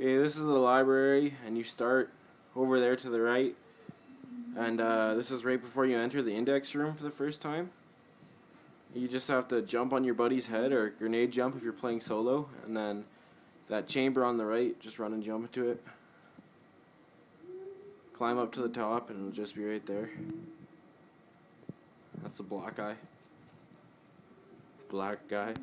Okay, this is the library, and you start over there to the right. And uh, this is right before you enter the index room for the first time. You just have to jump on your buddy's head or grenade jump if you're playing solo, and then that chamber on the right, just run and jump into it. Climb up to the top, and it'll just be right there. That's the black eye. Black eye.